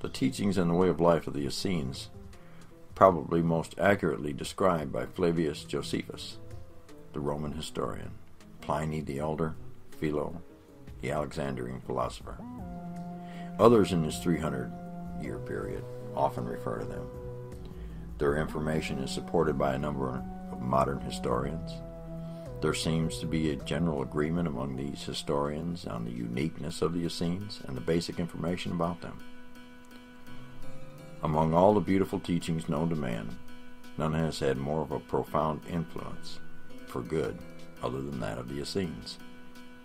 The teachings and the way of life of the Essenes, probably most accurately described by Flavius Josephus, the Roman historian, Pliny the Elder, Philo, the Alexandrian philosopher. Others in this 300 year period often refer to them. Their information is supported by a number of modern historians. There seems to be a general agreement among these historians on the uniqueness of the Essenes and the basic information about them. Among all the beautiful teachings known to man, none has had more of a profound influence, for good, other than that of the Essenes.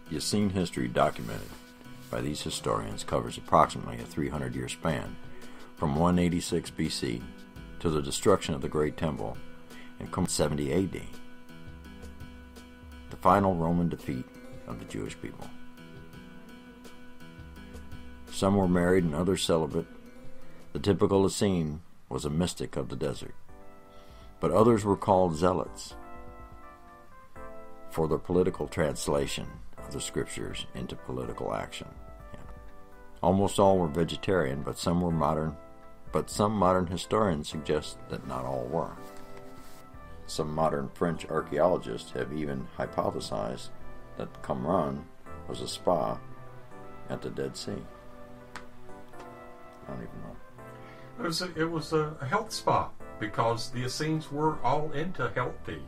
The Essene history documented by these historians covers approximately a 300 year span from 186 BC to the destruction of the Great Temple in 70 AD, the final Roman defeat of the Jewish people. Some were married and others celibate. The typical Essene was a mystic of the desert, but others were called zealots for their political translation of the scriptures into political action. Yeah. Almost all were vegetarian, but some were modern but some modern historians suggest that not all were. Some modern French archaeologists have even hypothesized that Qumran was a spa at the Dead Sea. I don't even know. It was a, it was a health spa because the Essenes were all into healthy,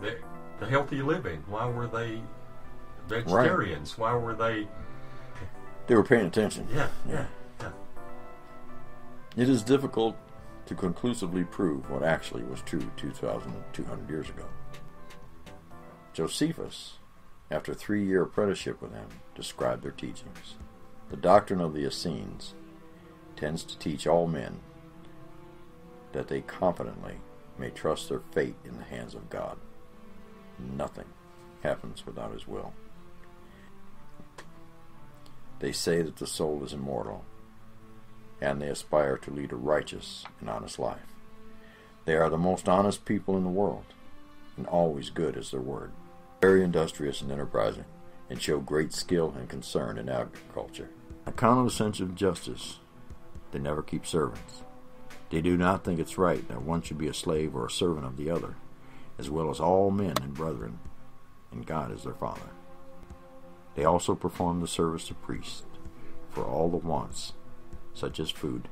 the, the healthy living. Why were they vegetarians? Right. Why were they? They were paying attention. Yeah, yeah, yeah. It is difficult to conclusively prove what actually was true 2,200 years ago. Josephus, after three year apprenticeship with them, described their teachings. The doctrine of the Essenes tends to teach all men that they confidently may trust their fate in the hands of God. Nothing happens without His will. They say that the soul is immortal, and they aspire to lead a righteous and honest life. They are the most honest people in the world, and always good is their word. Very industrious and enterprising, and show great skill and concern in agriculture. A sense of justice, they never keep servants. They do not think it's right that one should be a slave or a servant of the other, as well as all men and brethren, and God is their Father. They also perform the service of priests for all the wants, such as food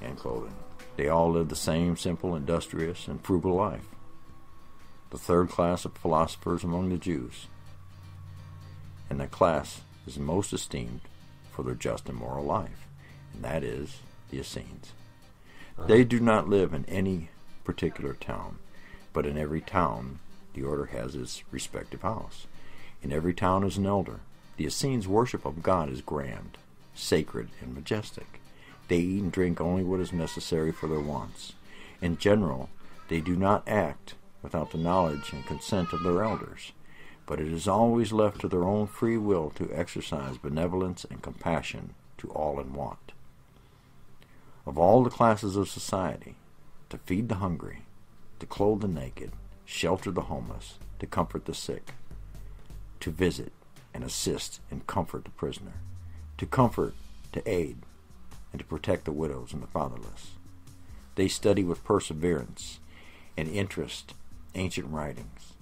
and clothing. They all live the same simple, industrious, and frugal life. The third class of philosophers among the Jews, and that class is most esteemed for their just and moral life, that is the Essenes. Uh-huh. They do not live in any particular town, but in every town the order has its respective house. In every town is an elder. The Essenes' worship of God is grand, sacred, and majestic. They eat and drink only what is necessary for their wants. In general, they do not act without the knowledge and consent of their elders, but it is always left to their own free will to exercise benevolence and compassion to all in want. Of all the classes of society, to feed the hungry, to clothe the naked, shelter the homeless, to comfort the sick, to visit and assist and comfort the prisoner, to comfort, to aid, and to protect the widows and the fatherless. They study with perseverance and interest ancient writings.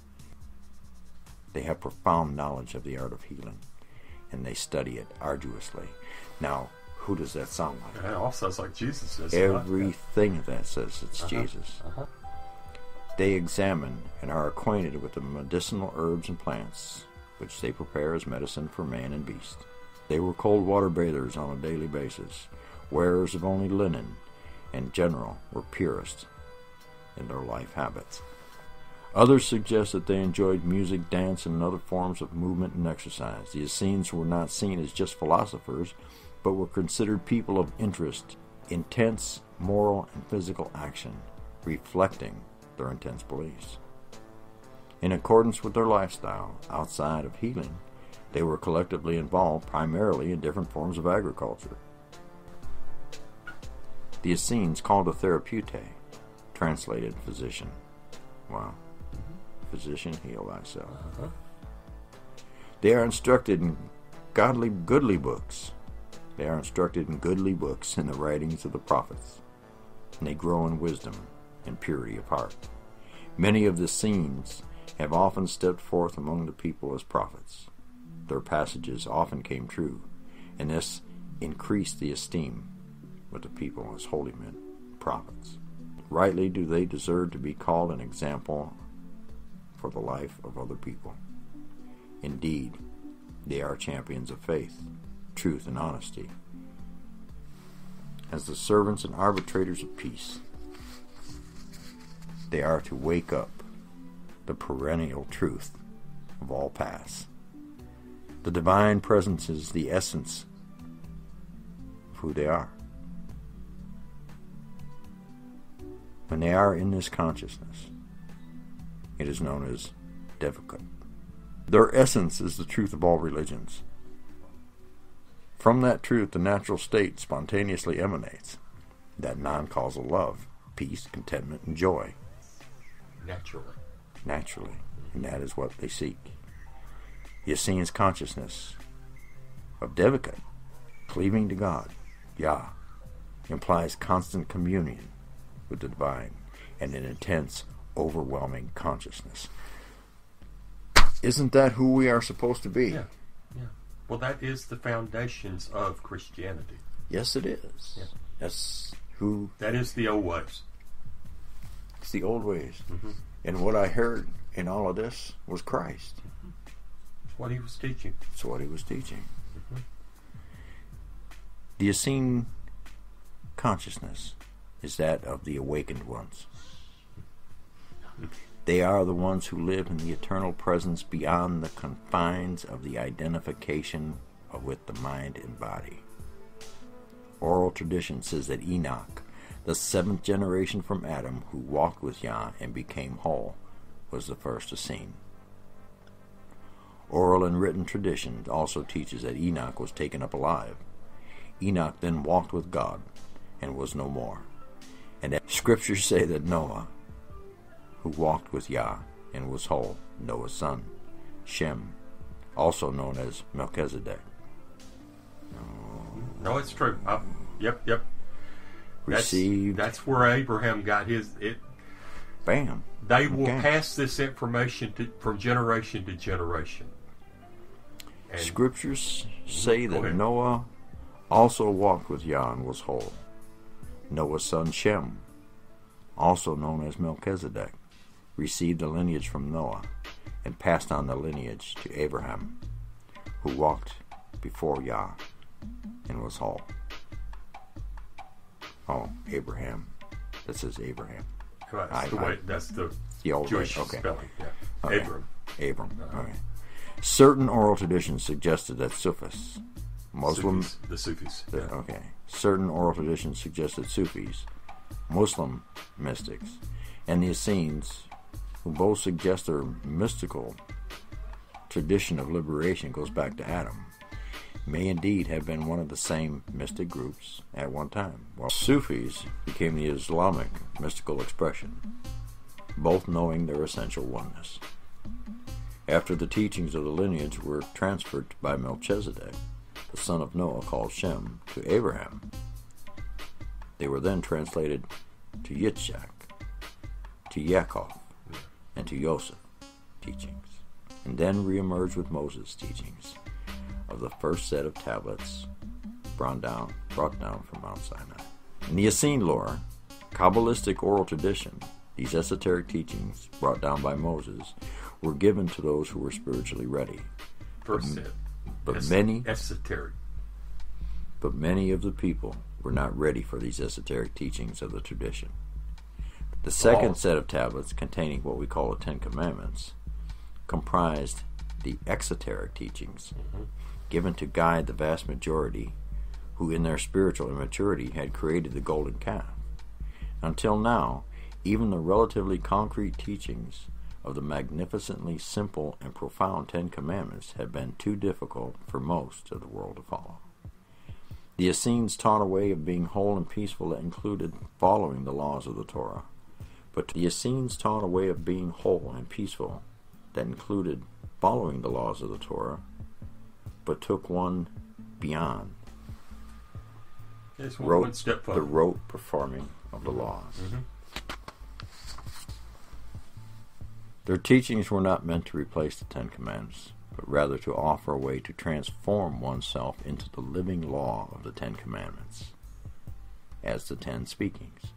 They have profound knowledge of the art of healing, and they study it arduously. Now, who does that sound like? It all sounds like Jesus. Everything of that says it's uh-huh. Jesus. Uh-huh. They examine and are acquainted with the medicinal herbs and plants which they prepare as medicine for man and beast. They were cold water bathers on a daily basis, wearers of only linen, and general were purest in their life habits. Others suggest that they enjoyed music, dance, and other forms of movement and exercise. The Essenes were not seen as just philosophers, but were considered people of interest, intense moral and physical action, reflecting their intense beliefs. In accordance with their lifestyle outside of healing, they were collectively involved primarily in different forms of agriculture. The Essenes called a therapeute, translated physician. Wow. Physician, heal thyself. Uh-huh. They are instructed in godly, goodly books, They are instructed in goodly books in the writings of the prophets, and they grow in wisdom and purity of heart. Many of the Essenes have often stepped forth among the people as prophets. Their passages often came true, and this increased the esteem with the people as holy men, prophets. Rightly do they deserve to be called an example for the life of other people. Indeed, they are champions of faith, truth, and honesty. As the servants and arbitrators of peace, they are to wake up the perennial truth of all paths. The divine presence is the essence of who they are. When they are in this consciousness, it is known as Devaka. Their essence is the truth of all religions. From that truth, the natural state spontaneously emanates that non causal love, peace, contentment, and joy. Naturally. Naturally. And that is what they seek. The Essene's consciousness of Devaka, cleaving to God, Yah, implies constant communion with the divine and an intense, overwhelming consciousness. Isn't that who we are supposed to be? Yeah. Well, that is the foundations of Christianity. Yes, it is. Yeah. That's who. That is the old ways. It's the old ways. Mm-hmm. And what I heard in all of this was Christ. It's what he was teaching. It's what he was teaching. Mm-hmm. The Essene consciousness is that of the awakened ones. They are the ones who live in the eternal presence beyond the confines of the identification with the mind and body. Oral tradition says that Enoch, the seventh generation from Adam who walked with Yah and became whole, was the first Essene. Oral and written tradition also teaches that Enoch was taken up alive. Enoch then walked with God and was no more. And scriptures say that Noah, who walked with Yah and was whole, Noah's son, Shem, also known as Melchizedek. No, it's true. Uh, yep, yep. That's, Received. that's where Abraham got his. It. Bam. They will Okay. pass this information to, from generation to generation. And Scriptures say that ahead. Noah also walked with Yah and was whole. Noah's son Shem, also known as Melchizedek, received the lineage from Noah and passed on the lineage to Abraham, who walked before Yah and was whole. Oh, Abraham. This is Abraham. that's I- the I- That's the The old Jewish way. Okay. spelling. Yeah. Okay. Abram. Abram. Uh-huh. Okay. Certain oral traditions suggested that Sufis, Muslim Sufis, the Sufis. The- yeah. Okay. Certain oral traditions suggested Sufis, Muslim mystics, and the Essenes, both suggest their mystical tradition of liberation goes back to Adam, may indeed have been one of the same mystic groups at one time. While Sufis became the Islamic mystical expression, both knowing their essential oneness. After the teachings of the lineage were transferred by Melchizedek, the son of Noah called Shem, to Abraham. They were then translated to Yitzhak, to Yaakov, and to Yosef teachings, and then reemerged with Moses' teachings of the first set of tablets brought down, brought down from Mount Sinai. In the Essene lore, Kabbalistic oral tradition, these esoteric teachings brought down by Moses were given to those who were spiritually ready. First set. But Es- many esoteric. but many of the people were not ready for these esoteric teachings of the tradition. The second set of tablets, containing what we call the Ten Commandments, comprised the exoteric teachings mm-hmm. given to guide the vast majority who, in their spiritual immaturity, had created the golden calf. Until now, even the relatively concrete teachings of the magnificently simple and profound Ten Commandments have been too difficult for most of the world to follow. The Essenes taught a way of being whole and peaceful that included following the laws of the Torah. But the Essenes taught a way of being whole and peaceful that included following the laws of the Torah, but took one beyond It's one, rote, one step the rote performing of the laws. Mhm. Their teachings were not meant to replace the Ten Commandments, but rather to offer a way to transform oneself into the living law of the Ten Commandments, as the Ten Speakings.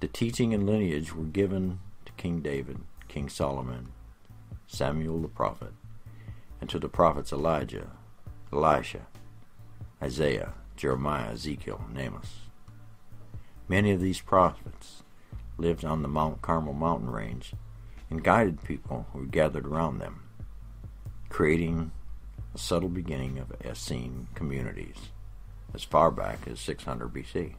The teaching and lineage were given to King David, King Solomon, Samuel the prophet, and to the prophets Elijah, Elisha, Isaiah, Jeremiah, Ezekiel, and Amos. Many of these prophets lived on the Mount Carmel mountain range and guided people who gathered around them, creating a subtle beginning of Essene communities as far back as 600 BC.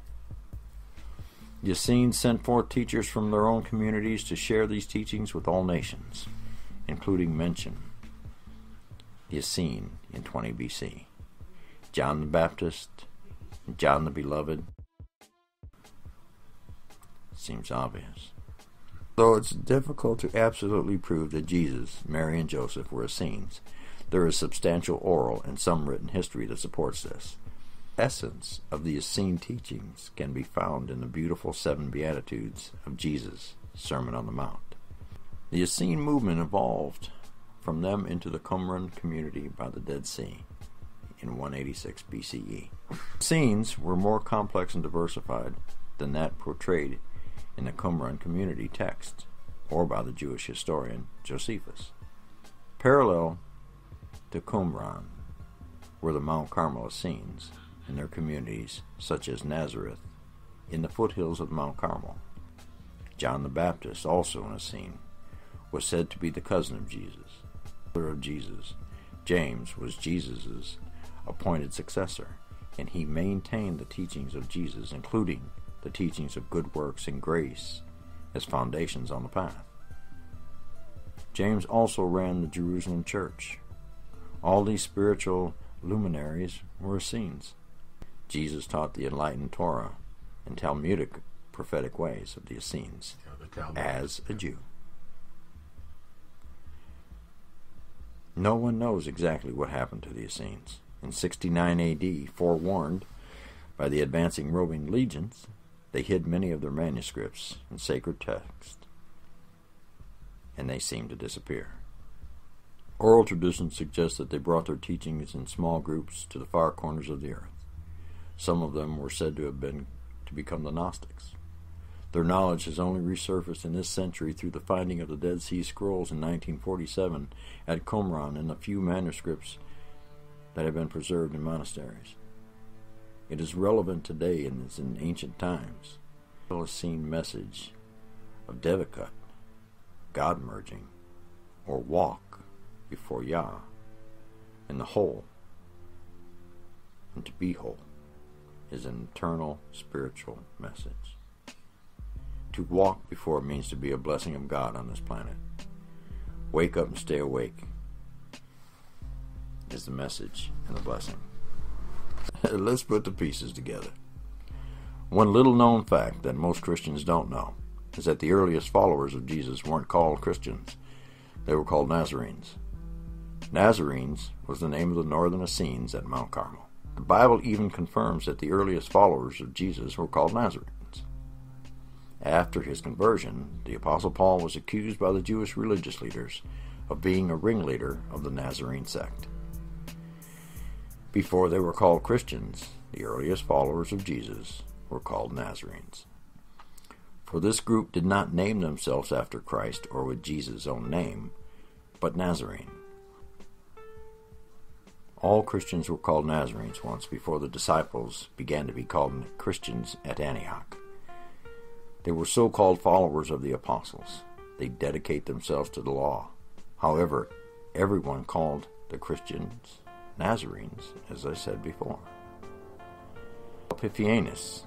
Essenes sent forth teachers from their own communities to share these teachings with all nations, including mention Essene in 20 BC, John the Baptist, John the Beloved. Seems obvious. Though it's difficult to absolutely prove that Jesus, Mary, and Joseph were Essenes, there is substantial oral and some written history that supports this. Essence of the Essene teachings can be found in the beautiful seven Beatitudes of Jesus' Sermon on the Mount. The Essene movement evolved from them into the Qumran community by the Dead Sea in 186 BCE. Essenes were more complex and diversified than that portrayed in the Qumran community text or by the Jewish historian Josephus. Parallel to Qumran were the Mount Carmel Essenes and their communities such as Nazareth in the foothills of Mount Carmel. John the Baptist, also an Essene, was said to be the cousin of Jesus, of Jesus. James was Jesus' appointed successor, and he maintained the teachings of Jesus, including the teachings of good works and grace, as foundations on the path. James also ran the Jerusalem church. All these spiritual luminaries were Essenes. Jesus taught the enlightened Torah and Talmudic prophetic ways of the Essenes Yeah, the as a Jew. No one knows exactly what happened to the Essenes. In 69 AD, forewarned by the advancing Roman legions, they hid many of their manuscripts and sacred texts, and they seemed to disappear. Oral tradition suggests that they brought their teachings in small groups to the far corners of the earth. Some of them were said to have been to become the Gnostics. Their knowledge has only resurfaced in this century through the finding of the Dead Sea Scrolls in 1947 at Qumran and a few manuscripts that have been preserved in monasteries. It is relevant today and as in ancient times. The seen message of Devakut, God merging, or walk before Yah, and the whole, and to be whole, is an eternal spiritual message. To walk before means to be a blessing of God on this planet. Wake up and stay awake is the message and the blessing. Let's put the pieces together. One little known fact that most Christians don't know is that the earliest followers of Jesus weren't called Christians, they were called Nazarenes. Nazarenes was the name of the northern Essenes at Mount Carmel. The Bible even confirms that the earliest followers of Jesus were called Nazarenes. After his conversion, the Apostle Paul was accused by the Jewish religious leaders of being a ringleader of the Nazarene sect. Before they were called Christians, the earliest followers of Jesus were called Nazarenes. For this group did not name themselves after Christ or with Jesus' own name, but Nazarene. All Christians were called Nazarenes once before the disciples began to be called Christians at Antioch. They were so called followers of the apostles. They dedicate themselves to the law. However, everyone called the Christians Nazarenes, as I said before. Epiphanius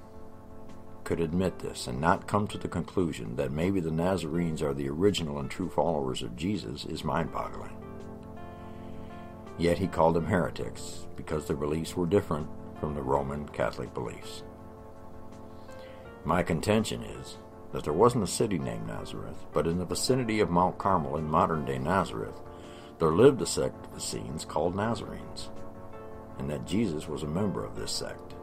could admit this and not come to the conclusion that maybe the Nazarenes are the original and true followers of Jesus is mind boggling. Yet he called them heretics because their beliefs were different from the Roman Catholic beliefs. My contention is that there wasn't a city named Nazareth, but in the vicinity of Mount Carmel in modern day Nazareth, there lived a sect of Essenes called Nazarenes, and that Jesus was a member of this sect.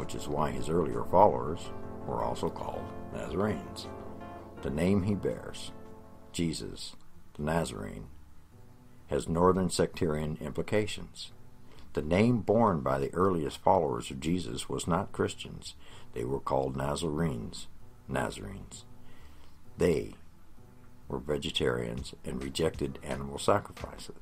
which is why his earlier followers were also called Nazarenes. The name he bears, Jesus, the Nazarene, has northern sectarian implications. The name borne by the earliest followers of Jesus was not Christians. They were called Nazarenes, Nazarenes. They were vegetarians and rejected animal sacrifices.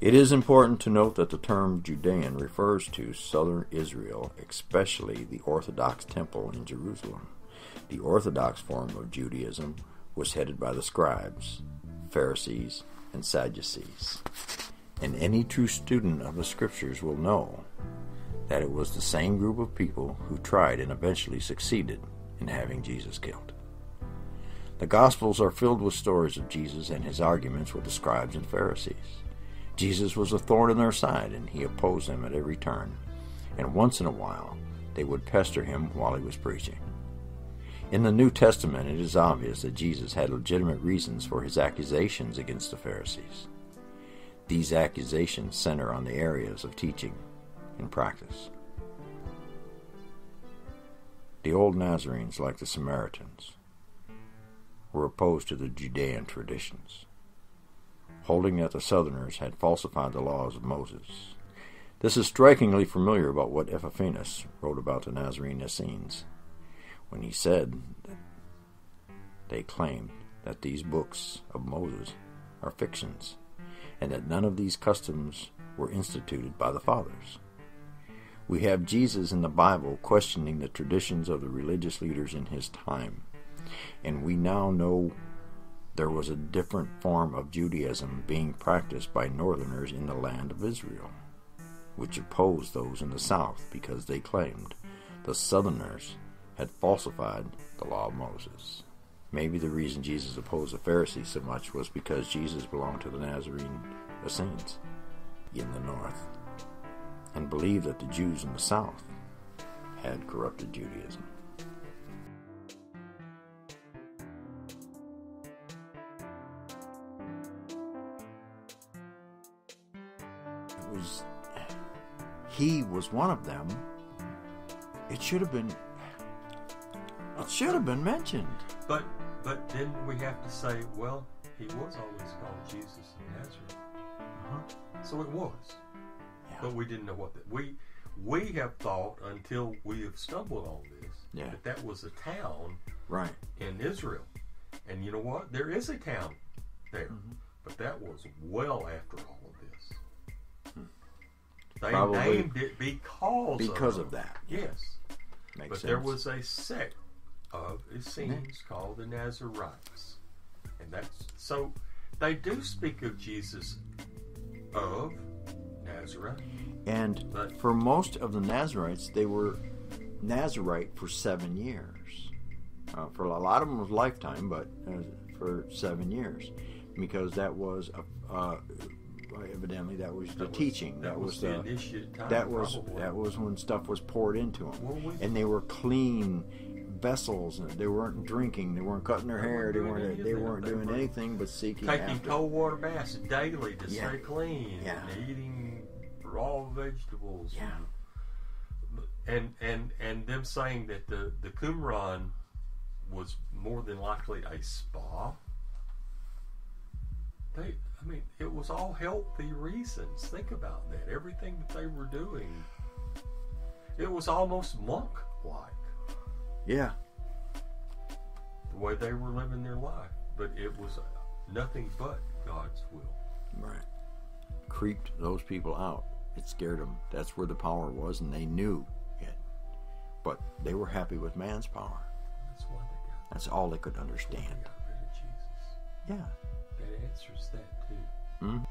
It is important to note that the term Judean refers to southern Israel, especially the Orthodox Temple in Jerusalem. The Orthodox form of Judaism was headed by the scribes, Pharisees, and Sadducees. And any true student of the Scriptures will know that it was the same group of people who tried and eventually succeeded in having Jesus killed. The Gospels are filled with stories of Jesus and his arguments with the scribes and Pharisees. Jesus was a thorn in their side, and he opposed them at every turn. And once in a while, they would pester him while he was preaching. In the New Testament, it is obvious that Jesus had legitimate reasons for his accusations against the Pharisees. These accusations center on the areas of teaching and practice. The old Nazarenes, like the Samaritans, were opposed to the Judean traditions, holding that the Southerners had falsified the laws of Moses. This is strikingly familiar about what Epiphanius wrote about the Nazarene Essenes when he said that they claim that these books of Moses are fictions and that none of these customs were instituted by the fathers. We have Jesus in the Bible questioning the traditions of the religious leaders in his time, and we now know there was a different form of Judaism being practiced by northerners in the land of Israel, which opposed those in the south because they claimed the southerners had falsified the law of Moses. Maybe the reason Jesus opposed the Pharisees so much was because Jesus belonged to the Nazarene Essenes in the north and believed that the Jews in the south had corrupted Judaism. It was he was one of them. It should have been it should have been mentioned. But but then we have to say, well, he was always called Jesus of Nazareth. Uh-huh. So it was. Yeah. But we didn't know what that we we have thought until we have stumbled on this Yeah. that that was a town Right. in Israel. And you know what? There is a town there. Mm-hmm. But that was well after all of this. They Hmm. Probably named it because Because of, of that. Yes. Makes But sense. there was a sect of Essenes called the Nazarites. And that's so they do speak of Jesus of Nazareth. And But- for most of the Nazarites, they were Nazarite for seven years. Uh, for a lot of them, it was lifetime, but uh, for seven years, because that was a, uh, evidently that was the was- teaching. That, was, the the initiate time. that was probably. that was when stuff was poured into them, Well, we- and they were clean vessels. and They weren't drinking. They weren't cutting their They hair. They weren't. They weren't doing were anything but seeking taking after. cold water baths daily to Yeah. stay clean Yeah. and eating raw vegetables. Yeah. And and and them saying that the the Qumran was more than likely a spa. They, I mean, it was all healthy reasons. Think about that. Everything that they were doing, it was almost monk-like Yeah. the way they were living their life. But it was nothing but God's will. Right. Creeped those people out. It scared them. That's where the power was, and they knew it. But they were happy with man's power. That's why they got. That's all they could They understand. got rid of Jesus. Yeah. That answers that too. Mhm.